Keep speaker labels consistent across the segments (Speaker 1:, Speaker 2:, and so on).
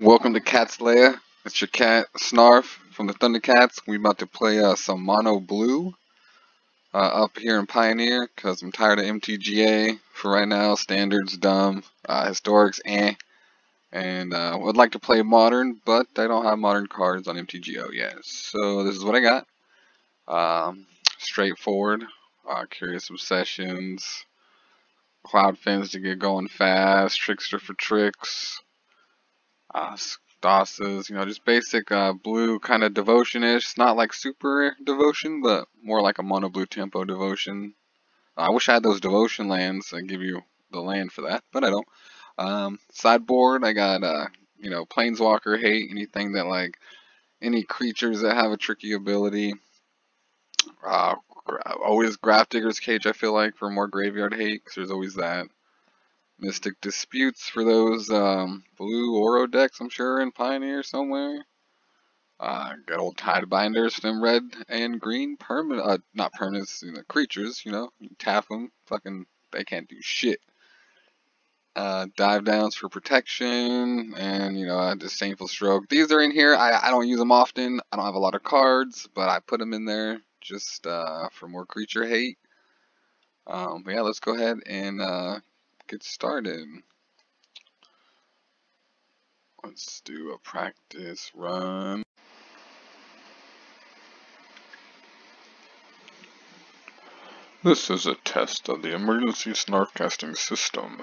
Speaker 1: Welcome to Cat's Lair. It's your cat Snarf from the Thundercats. We about to play uh, some Mono Blue uh, up here in Pioneer because I'm tired of MTGA for right now. Standards dumb, uh, historics eh, and uh, would like to play modern, but I don't have modern cards on MTGO yet. So this is what I got. Um, straightforward, uh, Curious Obsessions, Cloud Fins to get going fast, Trickster for tricks uh, you know, just basic uh, blue kind of devotion-ish. Not like super devotion, but more like a mono blue tempo devotion. I wish I had those devotion lands. I give you the land for that, but I don't. Um, sideboard, I got, uh, you know, Planeswalker hate, anything that like, any creatures that have a tricky ability. Uh, always Grafdigger's Cage, I feel like, for more graveyard hate, because there's always that. Mystic Disputes for those um, blue Uro decks, I'm sure, in Pioneer somewhere. Uh, got old Tidebinders for them red and green permanent, uh, not permanents, you know, creatures, you know, you tap them, fucking, they can't do shit. Uh, dive downs for protection, and, you know, uh, disdainful stroke. These are in here, I, I don't use them often, I don't have a lot of cards, but I put them in there just, uh, for more creature hate. Um, but yeah, let's go ahead and, uh, get started. Let's do a practice run. This is a test of the emergency snarkcasting system.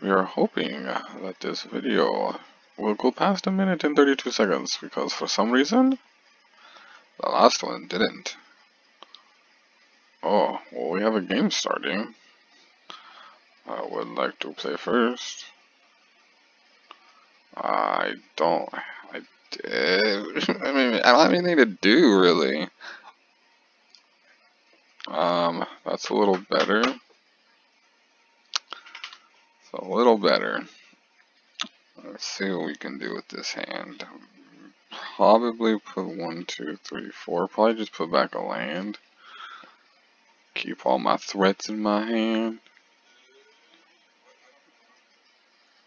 Speaker 1: We are hoping that this video will go past a minute and 32 seconds because for some reason the last one didn't. Oh, well we have a game starting. I would like to play first. I don't, I did, I mean, I don't have anything to do really. Um, that's a little better. It's a little better. Let's see what we can do with this hand. Probably put one, two, three, four. Probably just put back a land. Keep all my threats in my hand.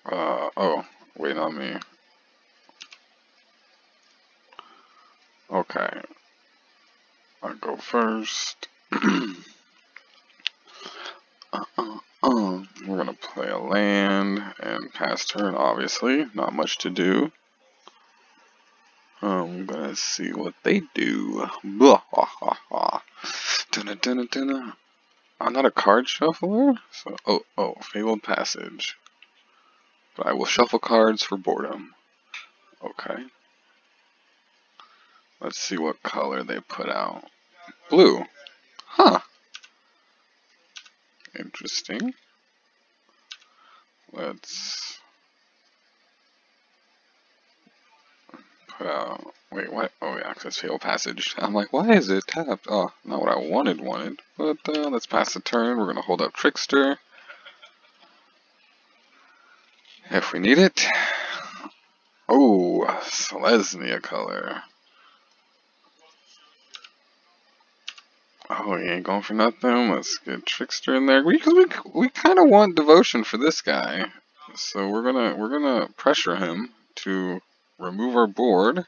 Speaker 1: Uh, oh, wait on me. Okay. I'll go first. uh, uh, uh. We're gonna play a land and pass turn, obviously. Not much to do. I'm gonna see what they do. Blah, ha, ha, ha. I'm oh, not a card shuffler, so oh oh fabled passage. But I will shuffle cards for boredom. Okay. Let's see what color they put out. Blue. Huh. Interesting. Let's put out Wait, what? Oh, yeah, access fail passage. I'm like, why is it tapped? Oh, not what I wanted, wanted. But uh, let's pass the turn. We're going to hold up Trickster. If we need it. Oh, Selesnya color. Oh, he ain't going for nothing. Let's get Trickster in there. Because we, we, we kind of want devotion for this guy. So we're gonna we're gonna pressure him to remove our board.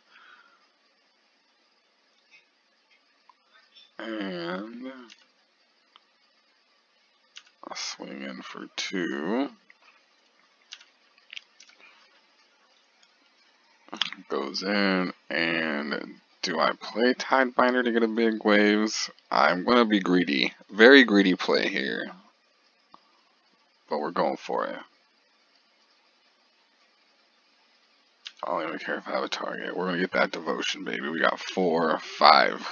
Speaker 1: And I'll swing in for two. Goes in, and do I play Tidebinder to get a big waves? I'm going to be greedy. Very greedy play here. But we're going for it. I don't even care if I have a target. We're going to get that devotion, baby. We got four, five.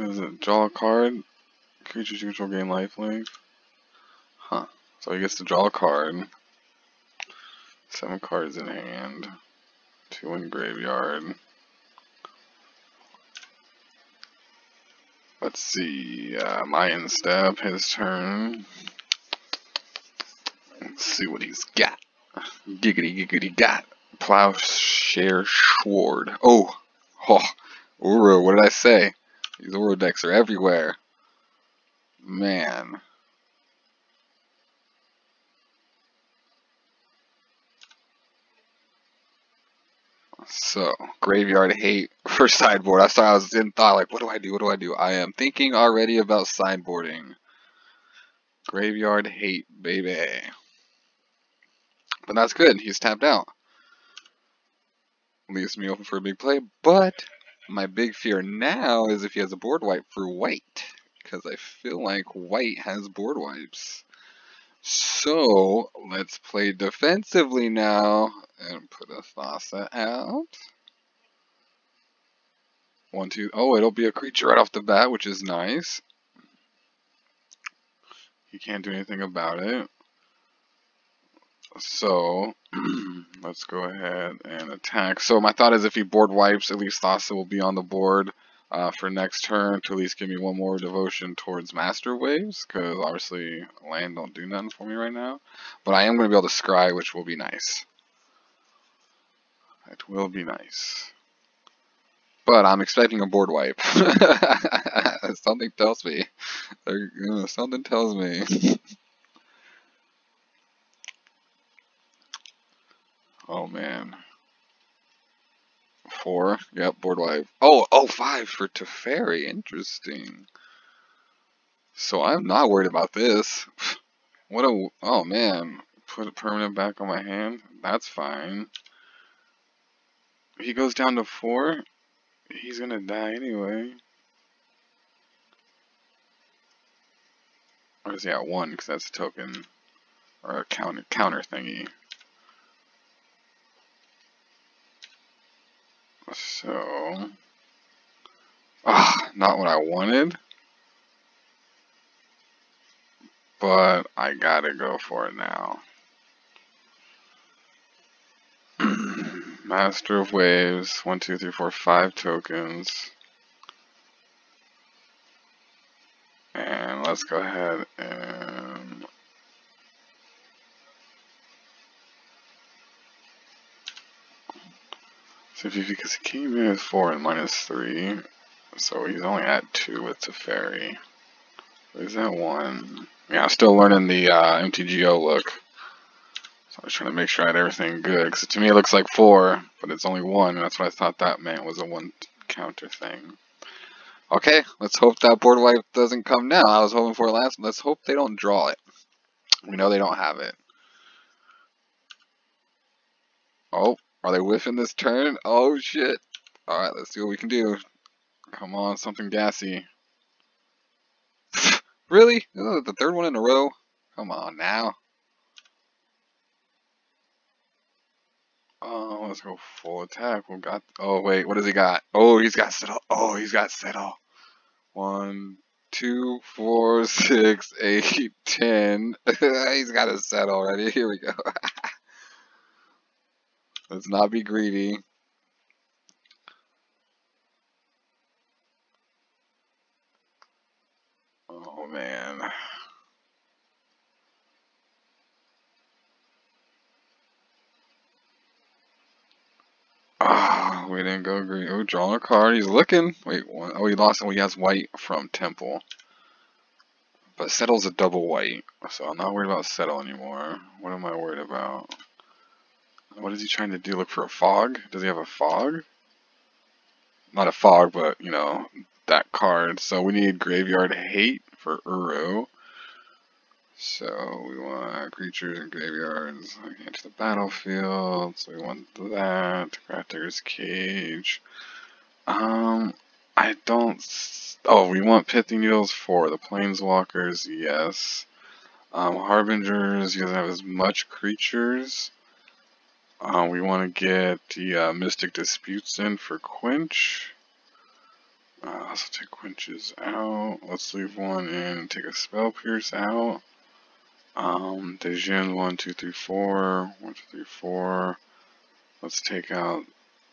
Speaker 1: Is it? Draw a card. Creatures you control gain lifelink. Huh. So he gets to draw a card. Seven cards in hand. Two in graveyard. Let's see. Uh, Mayan Step, his turn. Let's see what he's got. Giggity giggity got. Plowshare Sword. Oh. Oh. Uro, what did I say? These Uro decks are everywhere. Man. So, graveyard hate for sideboard. I saw, I was in thought, like, what do I do? What do I do? I am thinking already about sideboarding. Graveyard hate, baby. But that's good. He's tapped out. Leaves me open for a big play, but my big fear now is if he has a board wipe for white. Because I feel like white has board wipes. So let's play defensively now and put a Thassa out. One, two. Oh, it'll be a creature right off the bat, which is nice. He can't do anything about it. So let's go ahead and attack. So my thought is if he board wipes, at least Thassa will be on the board uh, for next turn to at least give me one more devotion towards Master Waves, because obviously land don't do nothing for me right now. But I am going to be able to scry, which will be nice. It will be nice. But I'm expecting a board wipe. something tells me. something tells me. oh man. Four. Yep, board wipe. Oh, oh, five for Teferi. Interesting. So I'm not worried about this. What a, oh man. Put a permanent back on my hand. That's fine. he goes down to four, he's gonna die anyway. Or is he at one? Because that's a token. Or a counter, counter thingy. So, ah, not what I wanted, but I gotta go for it now. Master of Waves, one, two, three, four, five tokens. And let's go ahead and So because he came in as 4 and minus 3, so he's only at 2 with Teferi. Is that 1? Yeah, I'm still learning the uh, MTGO look. So I was trying to make sure I had everything good, because to me it looks like 4, but it's only 1, and that's what I thought that meant was a 1 counter thing. Okay, let's hope that board wipe doesn't come now. I was hoping for it last, let's hope they don't draw it. We know they don't have it. Oh, are they whiffing this turn? Oh shit. Alright, let's see what we can do. Come on, something gassy. really? the third one in a row? Come on now. Oh, let's go full attack. We got. Oh wait, what does he got? Oh, he's got settle. Oh, he's got settle. One, two, four, six, eight, ten. he's got a settle already. Here we go. Let's not be greedy. Oh man. Ah, we didn't go green. Oh, drawing a card. He's looking. Wait, what? oh, he lost. Oh, he has white from Temple. But Settle's a double white, so I'm not worried about Settle anymore. What am I worried about? What is he trying to do? Look for a fog? Does he have a fog? Not a fog, but, you know, that card. So we need Graveyard Hate for Uro. So we want creatures and graveyards into the battlefield. So we want that. Grafdigger's Cage. Um, I don't... Oh, we want Pithing Needles for the Planeswalkers, yes. Um, Harbingers, he doesn't have as much creatures. Uh, we want to get the uh, Mystic Disputes in for Quench. Uh, let's take Quenches out. Let's leave one in and take a Spell Pierce out. Um, Djinn, 1, 2, 3, 4. 1, 2, 3, 4. Let's take out...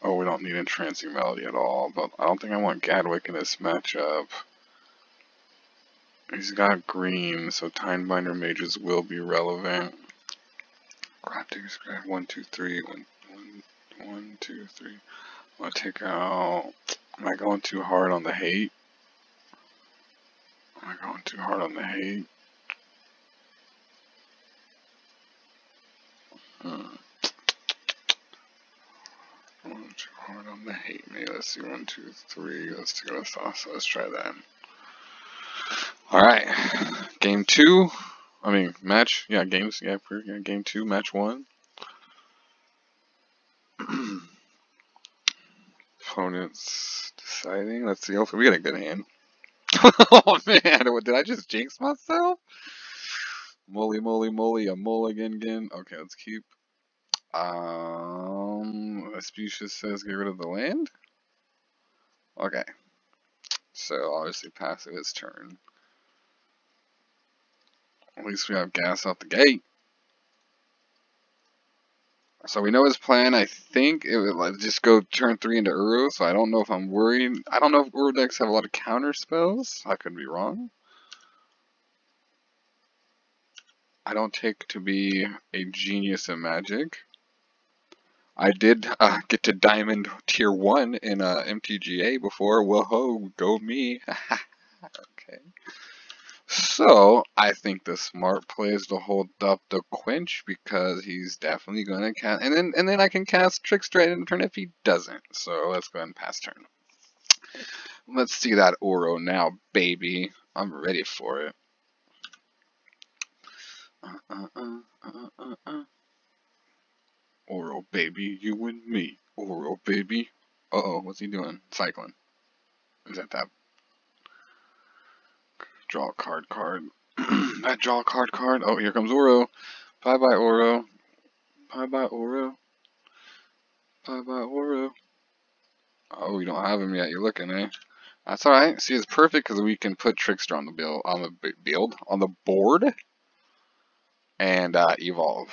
Speaker 1: Oh, we don't need Entrancing Melody at all, but I don't think I want Gadwick in this matchup. He's got green, so Tidebinder Mages will be relevant. Graphics, grab one, two, three, one, one, one, two, three. I'm gonna take out. Am I going too hard on the hate? Am I going too hard on the hate? Hmm. Too hard on the hate me. Let's see, one, two, three. Let's go with sauce. Let's try that. Alright. Game two. I mean, match. Yeah, games. Yeah, yeah game two, match one. Opponents deciding. Let's see. Hopefully, we get a good hand. oh man, did I just jinx myself? Moly, moly, moly, a mulligan again. Okay, let's keep. Um, Vespucius says get rid of the land. Okay. So obviously passive its turn. At least we have gas out the gate. So we know his plan. I think it would just go turn three into Uro. So I don't know if I'm worried. I don't know if Uro decks have a lot of counter spells. I could be wrong. I don't take to be a genius in Magic. I did uh, get to Diamond Tier 1 in uh, MTGA before. Whoa, go me. okay. So, I think the smart play is to hold up the Quench because he's definitely going to cast, and then and then I can cast Trickster at end turn if he doesn't. So let's go ahead and pass turn. Let's see that Uro now, baby. I'm ready for it. Uh, uh, uh, uh, uh, uh. Uro, baby, you and me. Uro, baby. Uh-oh, what's he doing? Cycling. Is that that Draw a card card. that draw a card card. Oh, here comes Uro. Bye bye Uro. Bye bye Uro. Bye bye Uro. Oh, we don't have him yet. You're looking, eh? That's alright. See, it's perfect because we can put Trickster on the build, on the build, on the board, and uh, evolve.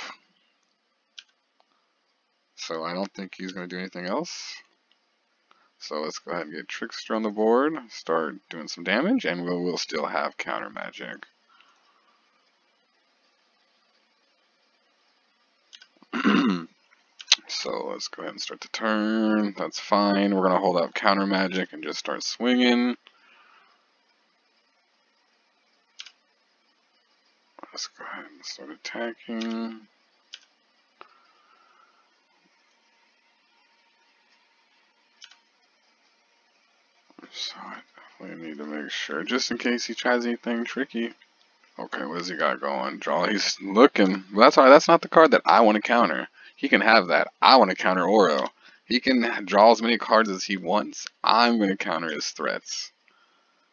Speaker 1: So I don't think he's going to do anything else. So let's go ahead and get Trickster on the board, start doing some damage, and we'll, we'll still have counter magic. so let's go ahead and start the turn. That's fine. We're going to hold up counter magic and just start swinging. Let's go ahead and start attacking. So I definitely need to make sure, just in case he tries anything tricky. Okay, what does he got going? Draw. He's looking. That's all right. That's not the card that I want to counter. He can have that. I want to counter Uro. He can draw as many cards as he wants. I'm going to counter his threats.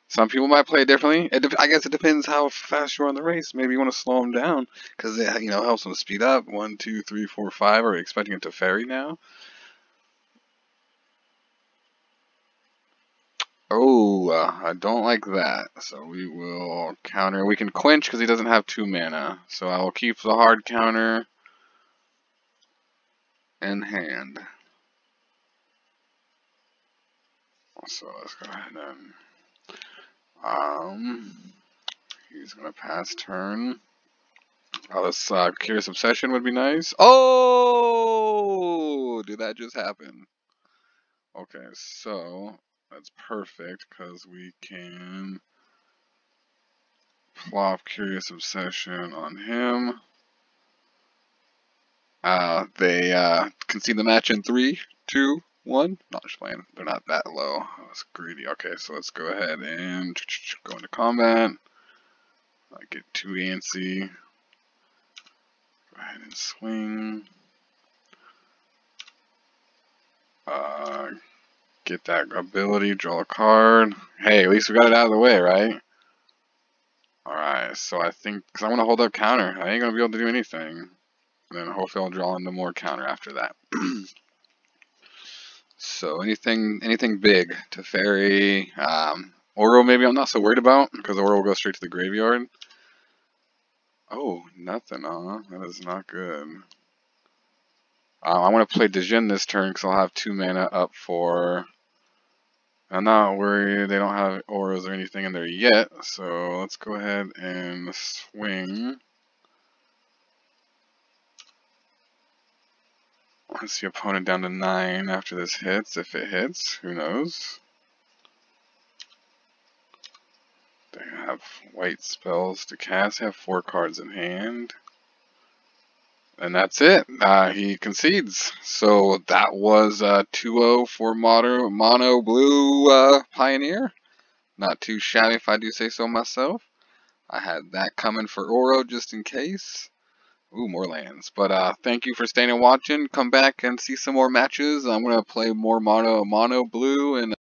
Speaker 1: Some people might play it differently. It I guess it depends how fast you are in the race. Maybe you want to slow him down because it you know helps him speed up. One, two, three, four, five. Are we expecting him to ferry now? Oh, uh, I don't like that. So we will counter. We can quench because he doesn't have two mana. So I will keep the hard counter in hand. So let's go ahead and um, he's gonna pass turn. Oh, this uh, Curious Obsession would be nice. Oh, did that just happen? Okay, so that's perfect because we can plop Curious Obsession on him. Uh, they uh, concede the match in three, two, one. Not just playing. They're not that low. I was greedy. Okay, so let's go ahead and go into combat. I get too antsy. Go ahead and swing. Uh, Get that ability, draw a card. Hey, at least we got it out of the way, right? Alright, so I think, because I want to hold up counter. I ain't going to be able to do anything. And then hopefully I'll draw into more counter after that. so anything anything big to ferry. Um, Uro maybe I'm not so worried about, because Uro will go straight to the graveyard. Oh, nothing, huh? That is not good. Um, I want to play Djinn this turn because I'll have two mana up for I'm not worried they don't have auras or anything in there yet, so let's go ahead and swing. Let's see opponent down to 9 after this hits, if it hits, who knows. They have white spells to cast, they have 4 cards in hand. And that's it. Uh, he concedes. So that was uh, 2-0 for Mono, Mono Blue uh, Pioneer. Not too shabby if I do say so myself. I had that coming for Uro just in case. Ooh, more lands. But uh, thank you for staying and watching. Come back and see some more matches. I'm going to play more Mono, Mono Blue and